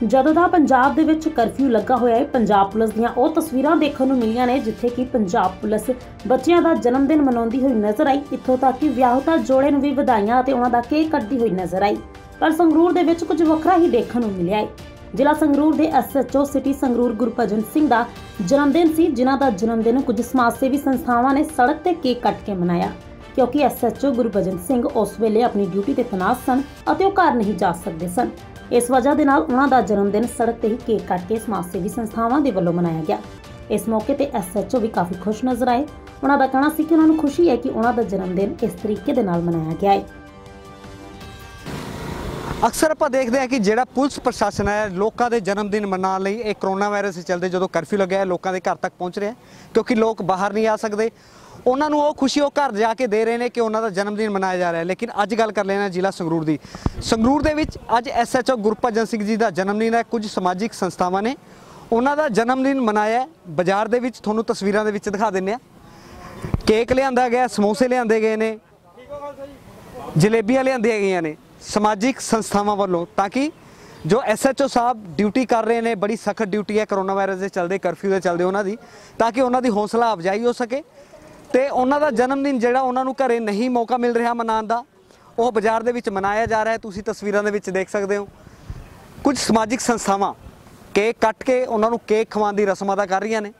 ਜਦੋਂ ਦਾ ਪੰਜਾਬ ਦੇ ਵਿੱਚ ਕਰਫਿਊ ਲੱਗਾ ਹੋਇਆ ਹੈ, ਪੰਜਾਬ ਪੁਲਿਸ ਦੀਆਂ ਉਹ ਤਸਵੀਰਾਂ ਦੇਖਣ ਨੂੰ ਮਿਲੀਆਂ ਨੇ, ਜਿੱਥੇ ਕਿ ਪੰਜਾਬ ਪੁਲਿਸ ਬੱਚਿਆਂ ਦਾ ਜਨਮ ਦਿਨ ਮਨਾਉਂਦੀ ਹੋਈ ਨਜ਼ਰ ਆਈ। ਇੱਥੋਂ ਤੱਕ ਕਿ ਵਿਆਹੁਤਾ ਜੋੜੇ ਨੂੰ ਵੀ ਵਧਾਈਆਂ ਅਤੇ ਉਹਨਾਂ ਦਾ ਕੇਕ ਕੱਟਦੀ ਹੋਈ ਨਜ਼ਰ ਆਈ। ਪਰ ਸੰਗਰੂਰ ਦੇ ਵਿੱਚ ਕੁਝ ਵੱਖਰਾ ਹੀ ਦੇਖਣ ਨੂੰ ਮਿਲਿਆ ਹੈ। ਜ਼ਿਲ੍ਹਾ ਸੰਗਰੂਰ ਦੇ ਐਸਐਚਓ ਸਿਟੀ ਸੰਗਰੂਰ ਗੁਰਭਜਨ ਸਿੰਘ ਦਾ ਜਨਮ ਦਿਨ ਸੀ, ਜਿਨ੍ਹਾਂ ਦਾ ਜਨਮ ਦਿਨ ਕੁਝ ਸਮਾਜ ਸੇਵੀ ਸੰਸਥਾਵਾਂ ਨੇ ਸੜਕ ਤੇ ਕੇਕ ਕੱਟ ਕੇ ਮਨਾਇਆ। ਕਿਉਂਕਿ ਐਸਐਚਓ ਗੁਰਭਜਨ ਸਿੰਘ ਉਸ ਵੇਲੇ ਆਪਣੀ ਡਿਊਟੀ ਤੇ ਤੈਨਾਤ ਸਨ ਅਤੇ ਉਹ ਘਰ ਨਹੀਂ ਜਾ ਸਕਦੇ ਸਨ। ਇਸ ਵਜ੍ਹਾ ਦੇ ਨਾਲ ਉਹਨਾਂ ਦਾ ਜਨਮ ਦਿਨ ਸੜਕ ਤੇ ਹੀ ਕੇਕ ਕੱਟ ਕੇ ਸਮਾਜ ਸੇਵੀ ਸੰਸਥਾਵਾਂ ਦੇ ਵੱਲੋਂ ਮਨਾਇਆ ਗਿਆ। ਇਸ ਮੌਕੇ ਤੇ ਐਸਐਚਓ ਵੀ ਕਾਫੀ ਖੁਸ਼ ਨਜ਼ਰ ਆਏ। ਉਹਨਾਂ ਦਾ ਕਹਿਣਾ ਸੀ ਕਿ ਉਹਨਾਂ ਨੂੰ ਖੁਸ਼ੀ ਹੈ ਕਿ ਉਹਨਾਂ ਦਾ ਜਨਮ ਦਿਨ ਇਸ ਤਰੀਕੇ ਦੇ ਨਾਲ ਮਨਾਇਆ ਗਿਆ ਹੈ। ਅਕਸਰ ਆਪਾਂ ਦੇਖਦੇ ਹਾਂ ਕਿ ਜਿਹੜਾ ਪੁਲਿਸ ਪ੍ਰਸ਼ਾਸਨ ਹੈ, ਲੋਕਾਂ ਦੇ ਜਨਮ ਦਿਨ ਮਨਾਉਣ ਲਈ ਇਹ ਕਰੋਨਾ ਵਾਇਰਸ ਦੇ ਚੱਲਦੇ ਜਦੋਂ ਕਰਫਿਊ ਲੱਗਿਆ ਹੈ, ਲੋਕਾਂ ਦੇ ਘਰ ਤੱਕ ਪਹੁੰਚ ਰਿਹਾ ਹੈ, ਕਿਉਂਕਿ ਲੋਕ ਬਾਹਰ ਨਹੀਂ ਆ ਸਕਦੇ। ਉਹਨਾਂ ਨੂੰ ਉਹ ਖੁਸ਼ੀ ਉਹ ਘਰ ਜਾ ਕੇ ਦੇ ਰਹੇ ਨੇ ਕਿ ਉਹਨਾਂ ਦਾ ਜਨਮ ਦਿਨ ਮਨਾਇਆ ਜਾ ਰਿਹਾ ਹੈ। ਲੇਕਿਨ ਅੱਜ ਗੱਲ ਕਰ ਲੈਣਾ ਜ਼ਿਲ੍ਹਾ ਸੰਗਰੂਰ ਦੀ। ਸੰਗਰੂਰ ਦੇ ਵਿੱਚ ਅੱਜ ਐਸਐਚਓ ਗੁਰਪਜਨ ਸਿੰਘ ਜੀ ਦਾ ਜਨਮ ਦਿਨ ਹੈ। ਕੁਝ ਸਮਾਜਿਕ ਸੰਸਥਾਵਾਂ ਨੇ ਉਹਨਾਂ ਦਾ ਜਨਮ ਦਿਨ ਮਨਾਇਆ ਬਾਜ਼ਾਰ ਦੇ ਵਿੱਚ ਤੁਹਾਨੂੰ ਤਸਵੀਰਾਂ ਦੇ ਵਿੱਚ ਦਿਖਾ ਦਿੰਨੇ ਆ ਕੇਕ ਲਿਆਂਦਾ ਗਿਆ, ਸਮੋਸੇ ਲਿਆਂਦੇ ਗਏ ਨੇ। ਜਲੇਬੀਆਂ ਲਿਆਂਦੀਆਂ ਗਈਆਂ ਨੇ ਸਮਾਜਿਕ ਸੰਸਥਾਵਾਂ ਵੱਲੋਂ ਤਾਂ ਕਿ ਜੋ ਐਸਐਚਓ ਸਾਹਿਬ ਡਿਊਟੀ ਕਰ ਰਹੇ ਨੇ, ਬੜੀ ਸਖਤ ਡਿਊਟੀ ਹੈ। ਕਰੋਨਾ ਵਾਇਰਸ ਦੇ ਚੱਲਦੇ ਕਰਫਿਊ ਦੇ ਚੱਲਦੇ ਉਹਨਾਂ ਦੀ, ਤਾਂ ਕਿ ਉਹਨਾਂ ਦੀ ਹੌਸਲਾ ਅਫਜ਼ਾਈ ਹੋ ਸਕੇ। ਤੇ ਉਹਨਾਂ ਦਾ ਜਨਮ ਦਿਨ ਜਿਹੜਾ ਉਹਨਾਂ ਨੂੰ ਘਰੇ ਨਹੀਂ ਮੌਕਾ ਮਿਲ ਰਿਹਾ ਮਨਾਉਣ ਦਾ ਉਹ ਬਾਜ਼ਾਰ ਦੇ ਵਿੱਚ ਮਨਾਇਆ ਜਾ ਰਿਹਾ ਹੈ। ਤੁਸੀਂ ਤਸਵੀਰਾਂ ਦੇ ਵਿੱਚ ਦੇਖ ਸਕਦੇ ਹੋ। ਕੁਝ ਸਮਾਜਿਕ ਸੰਸਥਾਵਾਂ ਕੇਕ ਕੱਟ ਕੇ ਉਹਨਾਂ ਨੂੰ ਕੇਕ ਖਵਾਉਣ ਦੀ ਰਸਮ ਅਦਾ ਕਰ ਰਹੀਆਂ ਨੇ।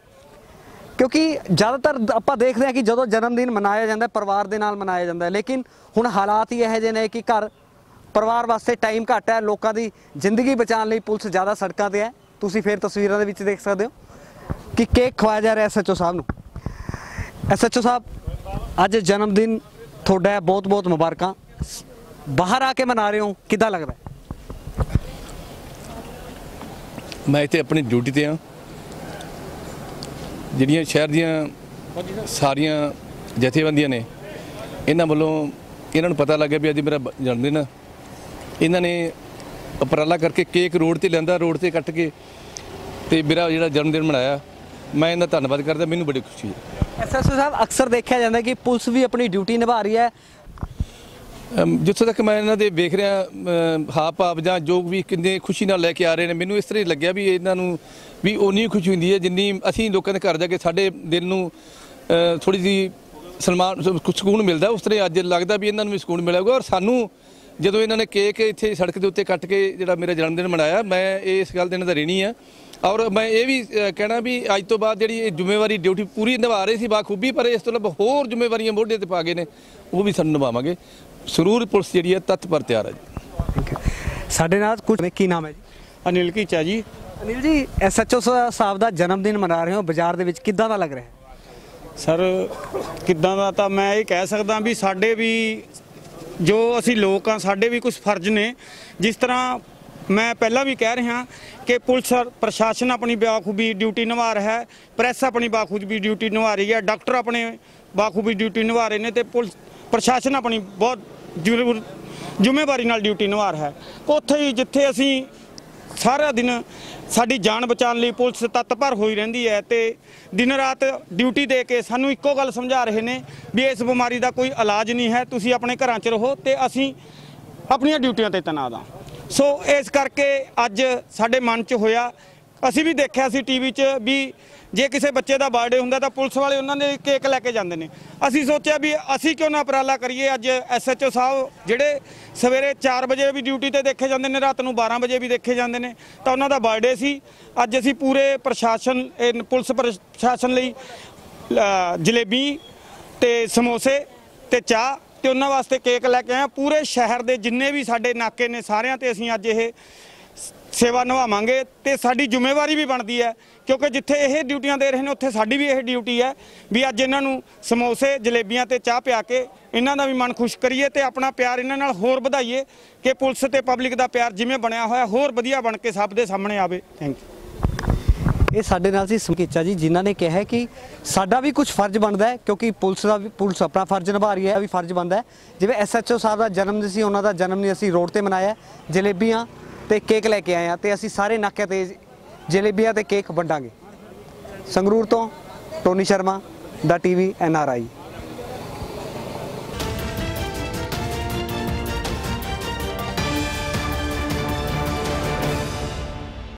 ਕਿਉਂਕਿ ਜ਼ਿਆਦਾਤਰ ਆਪਾਂ ਦੇਖਦੇ ਹਾਂ ਕਿ ਜਦੋਂ ਜਨਮ ਦਿਨ ਮਨਾਇਆ ਜਾਂਦਾ ਹੈ, ਪਰਿਵਾਰ ਦੇ ਨਾਲ ਮਨਾਇਆ ਜਾਂਦਾ ਹੈ। ਲੇਕਿਨ ਹੁਣ ਹਾਲਾਤ ਹੀ ਇਹੋ ਜਿਹੇ ਨੇ ਕਿ ਘਰ ਪਰਿਵਾਰ ਵਾਸਤੇ ਟਾਈਮ ਘੱਟ ਹੈ। ਲੋਕਾਂ ਦੀ ਜ਼ਿੰਦਗੀ ਬਚਾਉਣ ਲਈ ਪੁਲਿਸ ਜ਼ਿਆਦਾ ਸੜਕਾਂ ਤੇ ਹੈ। ਤੁਸੀਂ ਫੇਰ ਤਸਵੀਰਾਂ ਦੇ ਵਿੱਚ ਦੇਖ ਸਕਦੇ ਹੋ ਕਿ ਕੇਕ ਖਵਾਇਆ ਜਾ ਰਿਹਾ ਐਸਐਚਓ ਸਾਹਿਬ ਨੂੰ। ਐਸਐਚਓ ਸਾਹਿਬ, ਅੱਜ ਜਨਮ ਦਿਨ ਤੁਹਾਡਾ ਬਹੁਤ ਬਹੁਤ ਮੁਬਾਰਕਾਂ। ਬਾਹਰ ਆ ਕੇ ਮਨਾ ਰਹੇ ਹੋ, ਕਿੱਦਾਂ ਲੱਗਦਾ ਮੈਂ ਇੱਥੇ ਆਪਣੀ ਡਿਊਟੀ ਤੇ ਆ ਜਿਹੜੀਆਂ ਸ਼ਹਿਰ ਦੀਆਂ ਸਾਰੀਆਂ ਜਥੇਬੰਦੀਆਂ ਨੇ, ਇਹਨਾਂ ਵੱਲੋਂ ਇਹਨਾਂ ਨੂੰ ਪਤਾ ਲੱਗਿਆ ਵੀ ਅੱਜ ਮੇਰਾ ਬ- ਜਨਮ ਦਿਨ ਇਹਨਾਂ ਨੇ ਉਪਰਾਲਾ ਕਰਕੇ ਕੇਕ ਰੋਡ ਤੇ ਲਿਆਂਦਾ, ਰੋਡ ਤੇ ਕੱਟ ਕੇ ਤੇ ਮੇਰਾ ਜਿਹੜਾ ਜਨਮ ਦਿਨ ਮਨਾਇਆ, ਮੈਂ ਇਹਨਾਂ ਦਾ ਧੰਨਵਾਦ ਕਰਦਾ, ਮੈਨੂੰ ਬੜੀ ਖੁਸ਼ੀ ਹੈ। ਐਸਐਚਓ ਸਾਹਿਬ, ਅਕਸਰ ਦੇਖਿਆ ਜਾਂਦਾ ਕਿ ਪੁਲਿਸ ਵੀ ਆਪਣੀ ਡਿਊਟੀ ਨਿਭਾ ਰਹੀ ਹੈ। ਜਿੱਥੋਂ ਤੱਕ ਮੈਂ ਇਹਨਾਂ ਦੇ ਵੇਖ ਰਿਹਾ ਹਾਵ ਭਾਵ ਜਾਂ ਜੋ ਵੀ ਕਿੰਨੇ ਖੁਸ਼ੀ ਨਾਲ ਲੈ ਕੇ ਆ ਰਹੇ ਨੇ, ਮੈਨੂੰ ਇਸ ਤਰ੍ਹਾਂ ਹੀ ਲੱਗਿਆ ਵੀ ਇਹਨਾਂ ਨੂੰ ਵੀ ਉਨੀ ਖੁਸ਼ੀ ਹੁੰਦੀ ਹੈ ਜਿੰਨੀ ਅਸੀਂ ਲੋਕਾਂ ਦੇ ਘਰ ਜਾ ਕੇ ਸਾਡੇ ਦਿਲ ਨੂੰ ਥੋੜੀ ਜੀ ਸਨਮਾਨ ਸਕੂਨ ਮਿਲਦਾ ਉਸ ਤਰ੍ਹਾਂ ਹੀ ਅੱਜ ਲੱਗਦਾ ਵੀ ਇਹਨਾਂ ਨੂੰ ਵੀ ਸਕੂਨ ਮਿਲੇਗਾ ਔਰ ਸਾਨੂੰ ਜਦੋਂ ਇਹਨਾਂ ਨੇ ਕੇਕ ਇੱਥੇ ਸੜਕ ਦੇ ਉੱਤੇ ਕੱਟ ਕੇ ਜਿਹੜਾ ਮੇਰਾ ਜਨਮ ਦਿਨ ਮਨਾਇਆ, ਮੈਂ ਇਸ ਗੱਲ ਦੇ ਇਹਨਾਂ ਦਾ ঋਣੀ ਆ ਔਰ ਮੈਂ ਇਹ ਵੀ ਕਹਿਣਾ ਵੀ ਅੱਜ ਤੋਂ ਬਾਅਦ ਜਿਹੜੀ ਇਹ ਜ਼ਿੰਮੇਵਾਰੀ ਡਿਊਟੀ ਪੂਰੀ ਨਿਭਾ ਰਹੇ ਸੀ ਬਾਖੂਬੀ ਪਰ ਇਸ ਤੋਂ ਇਲਾਵਾ ਹੋਰ ਜ਼ਿੰਮੇਵਾਰੀਆਂ ਮੋਢੇ ਤੇ ਪਾ ਗਏ ਨੇ ਉਹ ਵੀ ਸਾਨੂੰ ਨਿਭਾਵਾਂਗੇ। ਸਰੂਰ ਪੁਲਿਸ ਜਿਹੜੀ ਹੈ ਤੱਤ ਪਰ ਤਿਆਰ ਹੈ ਜੀ। ਠੀਕ ਹੈ। ਸਾਡੇ ਨਾਲ ਕੁਝ ਕੀ ਨਾਮ ਹੈ ਜੀ? ਅਨਿਲ ਕੀਚਾ ਜੀ। ਅਨਿਲ ਜੀ ਐਸਐਚਓ ਸਾਹਿਬ ਦਾ ਜਨਮ ਦਿਨ ਮਨਾ ਰਹੇ ਹੋ ਬਾਜ਼ਾਰ ਦੇ ਵਿੱਚ ਕਿੱਦਾਂ ਦਾ ਲੱਗ ਰਿਹਾ? ਹੈ ਸਰ ਕਿੱਦਾਂ ਦਾ ਤਾਂ ਮੈਂ ਇਹ ਕਹਿ ਸਕਦਾ ਵੀ ਸਾਡੇ ਵੀ ਜੋ ਅਸੀਂ ਲੋਕ ਆ ਸਾਡੇ ਵੀ ਕੁਝ ਫਰਜ਼ ਨੇ। ਜਿਸ ਤਰ੍ਹਾਂ ਮੈਂ ਪਹਿਲਾਂ ਵੀ ਕਹਿ ਰਿਹਾ ਕਿ ਪੁਲਿਸ ਪ੍ਰਸ਼ਾਸਨ ਆਪਣੀ ਬਾਖੂਬੀ ਡਿਊਟੀ ਨਿਭਾ ਰਿਹਾ ਹੈ, ਪ੍ਰੈਸ ਆਪਣੀ ਬਾਖੂਬੀ ਡਿਊਟੀ ਨਿਭਾ ਰਹੀ ਹੈ, ਡਾਕਟਰ ਆਪਣੇ ਬਾਖੂਬੀ ਡਿਊਟੀ ਨਿਭਾ ਰਹੇ ਨੇ ਤੇ ਪੁਲਿਸ ਪ੍ਰਸ਼ਾਸਨ ਆਪਣੀ ਬਹੁਤ ਜ਼ਰੂਰ ਜ਼ਿੰਮੇਵਾਰੀ ਨਾਲ ਡਿਊਟੀ ਨਿਭਾ ਰਿਹਾ ਹੈ। ਉੱਥੇ ਹੀ ਜਿੱਥੇ ਅਸੀਂ ਸਾਰਾ ਦਿਨ ਸਾਡੀ ਜਾਨ ਬਚਾਉਣ ਲਈ ਪੁਲਿਸ ਤਤਪਰ ਹੋਈ ਰਹਿੰਦੀ ਹੈ ਤੇ ਦਿਨ ਰਾਤ ਡਿਊਟੀ ਦੇ ਕੇ ਸਾਨੂੰ ਇੱਕੋ ਗੱਲ ਸਮਝਾ ਰਹੇ ਨੇ ਵੀ ਇਸ ਬਿਮਾਰੀ ਦਾ ਕੋਈ ਇਲਾਜ ਨਹੀਂ ਹੈ, ਤੁਸੀਂ ਆਪਣੇ ਘਰਾਂ 'ਚ ਰਹੋ ਤੇ ਅਸੀਂ ਆਪਣੀਆਂ ਡਿਊਟੀਆਂ ਤੇ ਤੈਨਾਤ ਹਾਂ। ਸੋ ਇਸ ਕਰਕੇ ਅੱਜ ਸਾਡੇ ਮਨ 'ਚ ਹੋਇਆ, ਅਸੀਂ ਵੀ ਦੇਖਿਆ ਸੀ ਟੀਵੀ 'ਚ ਵੀ ਜੇ ਕਿਸੇ ਬੱਚੇ ਦਾ ਬਰਥਡੇ ਹੁੰਦਾ ਤਾਂ ਪੁਲਿਸ ਵਾਲੇ ਉਹਨਾਂ ਦੇ ਕੇਕ ਲੈ ਕੇ ਜਾਂਦੇ ਨੇ। ਅਸੀਂ ਸੋਚਿਆ ਵੀ ਅਸੀਂ ਕਿਉਂ ਨਾ ਉਪਰਾਲਾ ਕਰੀਏ, ਅੱਜ ਐਸਐਚਓ ਸਾਹਿਬ ਜਿਹੜੇ ਸਵੇਰੇ 4 ਵਜੇ ਵੀ ਡਿਊਟੀ ਤੇ ਦੇਖੇ ਜਾਂਦੇ ਨੇ, ਰਾਤ ਨੂੰ 12 ਵਜੇ ਵੀ ਦੇਖੇ ਜਾਂਦੇ ਨੇ, ਤਾਂ ਉਹਨਾਂ ਦਾ ਬਰਥਡੇ ਸੀ। ਅੱਜ ਅਸੀਂ ਪੂਰੇ ਪ੍ਰਸ਼ਾਸਨ, ਇਹ ਪੁਲਿਸ ਪ੍ਰਸ਼ਾਸਨ ਲਈ ਜਲੇਬੀ ਤੇ ਸਮੋਸੇ ਤੇ ਚਾਹ ਤੇ ਉਹਨਾਂ ਵਾਸਤੇ ਕੇਕ ਲੈ ਕੇ ਆਇਆ। ਪੂਰੇ ਸ਼ਹਿਰ ਦੇ ਜਿੰਨੇ ਵੀ ਸਾਡੇ ਨਾਕੇ ਨੇ ਸਾਰਿਆਂ ਤੇ ਅਸੀਂ ਅੱਜ ਇਹ ਸੇਵਾ ਨਿਭਾਵਾਂਗੇ ਤੇ ਸਾਡੀ ਜ਼ਿੰਮੇਵਾਰੀ ਵੀ ਬਣਦੀ ਹੈ, ਕਿਉਂਕਿ ਜਿੱਥੇ ਇਹ ਡਿਊਟੀਆਂ ਦੇ ਰਹੇ ਨੇ, ਉੱਥੇ ਸਾਡੀ ਵੀ ਇਹ ਡਿਊਟੀ ਹੈ ਵੀ ਅੱਜ ਇਹਨਾਂ ਨੂੰ ਸਮੋਸੇ, ਜਲੇਬੀਆਂ ਤੇ ਚਾਹ ਪਿਆ ਕੇ ਇਹਨਾਂ ਦਾ ਵੀ ਮਨ ਖੁਸ਼ ਕਰੀਏ ਤੇ ਆਪਣਾ ਪਿਆਰ ਇਹਨਾਂ ਨਾਲ ਹੋਰ ਵਧਾਈਏ ਕਿ ਪੁਲਿਸ ਤੇ ਪਬਲਿਕ ਦਾ ਪਿਆਰ ਜਿਵੇਂ ਬਣਿਆ ਹੋਇਆ, ਹੋਰ ਵਧੀਆ ਬਣ ਕੇ ਸਭ ਦੇ ਸਾਹਮਣੇ ਆਵੇ। ਥੈਂਕ ਯੂ ਇਹ ਸਾਡੇ ਨਾਲ ਸੀ ਸਮਕੀਚਾ ਜੀ, ਜਿਨ੍ਹਾਂ ਨੇ ਕਿਹਾ ਕਿ ਸਾਡਾ ਵੀ ਕੁਝ ਫਰਜ਼ ਬਣਦਾ ਹੈ, ਕਿਉਂਕਿ ਪੁਲਿਸ ਦਾ ਵੀ ਪੁਲਿਸ ਆਪਣਾ ਫਰਜ਼ ਨਿਭਾ ਰਹੀ ਹੈ ਵੀ ਫਰਜ਼ ਬਣਦਾ ਹੈ। ਜਿਵੇਂ ਐਸਐਚਓ ਸਾਹਿਬ ਦਾ ਜਨਮ ਦਿਨ ਸੀ, ਉਹਨਾਂ ਦਾ ਜਨਮ ਦਿਨ ਅਸੀਂ ਰੋਡ ਤੇ ਮਨਾਇਆ, ਜਲੇਬੀਆਂ ਤੇ ਕੇਕ ਲੈ ਕੇ ਆਏ ਆ ਤੇ ਅਸੀਂ ਸਾਰੇ ਨਾਕਿਆਂ ਤੇ ਜਲੇਬੀਆਂ ਤੇ ਕੇਕ ਵੰਡਾਂਗੇ। ਸੰਗਰੂਰ ਤੋਂ ਟੋਨੀ ਸ਼ਰਮਾ, ਦਾ ਟੀਵੀ ਐਨਆਰਆਈ